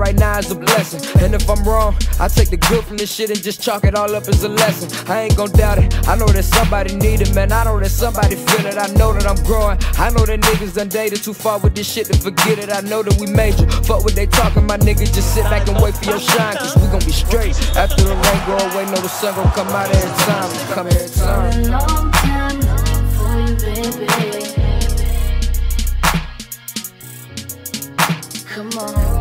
right now is a blessing. And if I'm wrong, I take the good from this shit and just chalk it all up as a lesson. I ain't gon' doubt it. I know that somebody need it, man. I know that somebody feel it. I know that I'm growing. I know that niggas done dated too far with this shit to forget it. I know that we major. Fuck what they talking, my nigga. Just sit back and wait for your shine, cause we gon' be straight. After the rain go away, know the sun gon' come out every time. Come every time. Come on.